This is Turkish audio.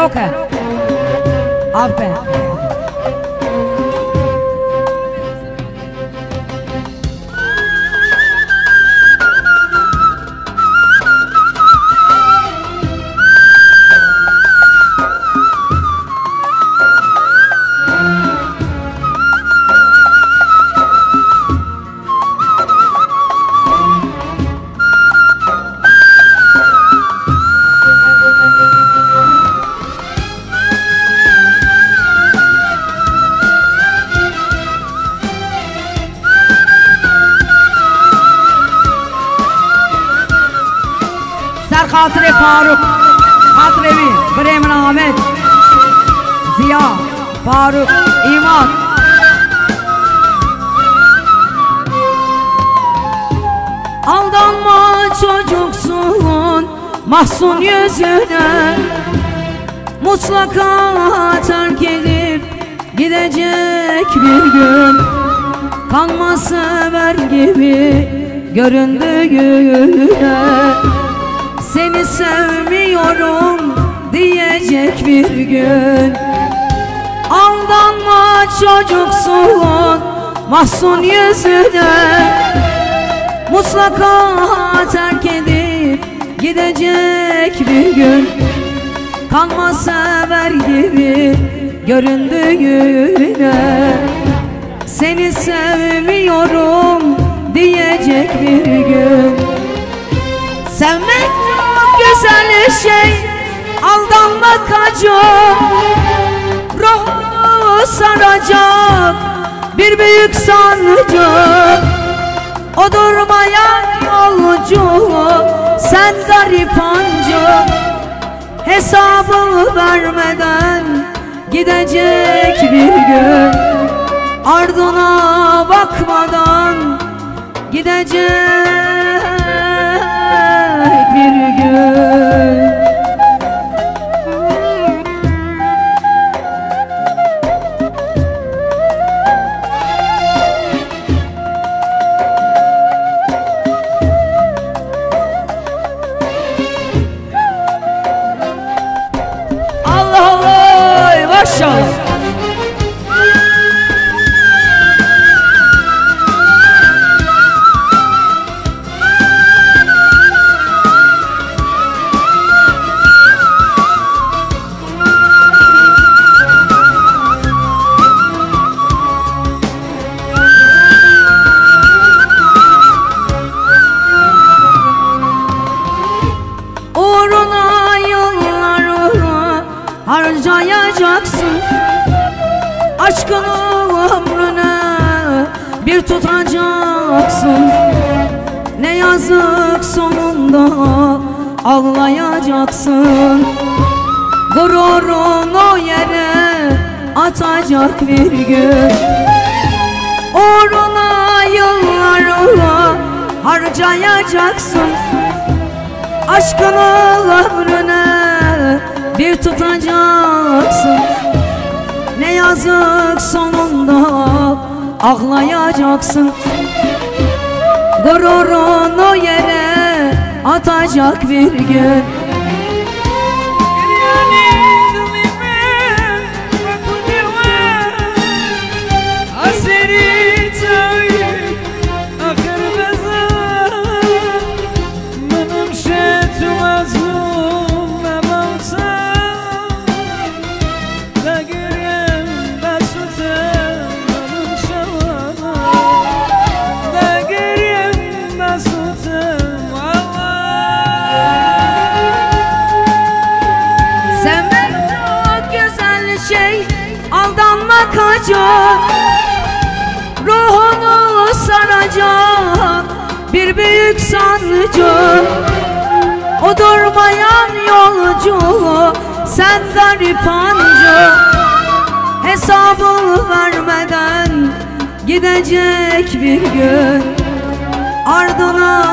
रोक है आप पे Hatire Faruk Hatrevi Bremen Ahmet Ziya Faruk İman Aldanma çocuksun Mahzun yüzüne. Mutlaka terk edip Gidecek bir gün. Kanma sever gibi Göründüğüne sevmiyorum Diyecek bir gün. Aldanma çocuksun Mahzun yüzüne. Mutlaka terk edip gidecek bir gün. Kanma sever gibi göründüğüne Seni sevmiyorum diyecek bir gün. Sevmek çok güzel şey Aldanmak acı Ruhunu saracak Bir büyük sancı. O durmayan yolcu Sen garip anca Hesabı vermeden Gidecek bir gün. Ardına bakmadan Gidecek bir Aşkını ömrüne bir tutacaksın. Ne yazık sonunda ağlayacaksın. Gururun o yere atacak bir gün. Uğruna yıllarını harcayacaksın. Aşkını ömrüne bir tutacaksın Ne yazık sonunda ağlayacaksın. Gururun o yere atacak bir gün şey Aldanmak acı Ruhunu saracak Bir büyük sancı O durmayan yolcu Sen garip anca Hesabı vermeden Gidecek bir gün. Ardına